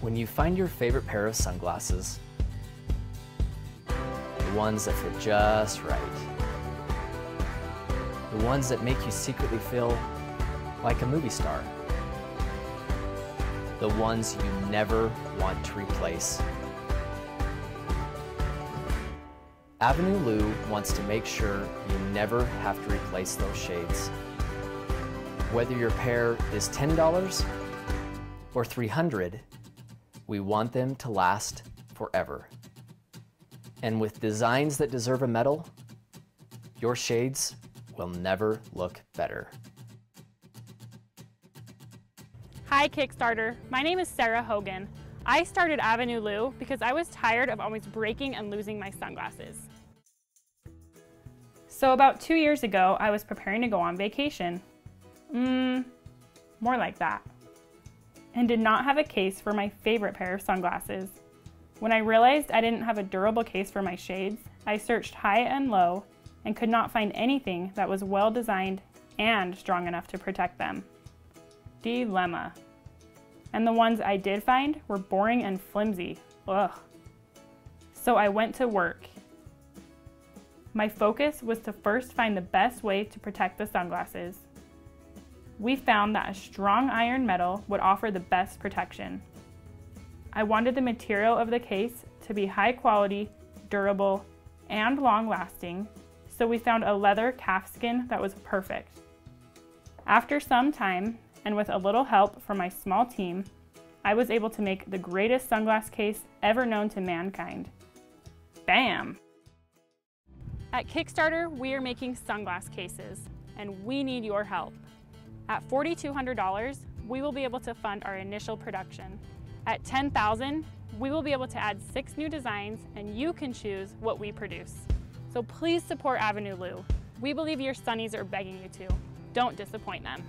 When you find your favorite pair of sunglasses, the ones that fit just right, the ones that make you secretly feel like a movie star, the ones you never want to replace. Avenue Lou wants to make sure you never have to replace those shades. Whether your pair is $10 or 300, we want them to last forever. And with designs that deserve a medal, your shades will never look better. Hi Kickstarter, my name is Sarah Hogan. I started Avenue Lou because I was tired of always breaking and losing my sunglasses. So about two years ago, I was preparing to go on vacation. Mmm, more like that. And did not have a case for my favorite pair of sunglasses. When I realized I didn't have a durable case for my shades, I searched high and low and could not find anything that was well designed and strong enough to protect them. Dilemma. And the ones I did find were boring and flimsy. Ugh. So I went to work. My focus was to first find the best way to protect the sunglasses we found that a strong iron metal would offer the best protection. I wanted the material of the case to be high quality, durable, and long lasting, so we found a leather calfskin that was perfect. After some time, and with a little help from my small team, I was able to make the greatest sunglass case ever known to mankind. Bam! At Kickstarter, we are making sunglass cases, and we need your help. At $4,200, we will be able to fund our initial production. At 10,000, we will be able to add six new designs and you can choose what we produce. So please support Avenue Lou. We believe your sunnies are begging you to. Don't disappoint them.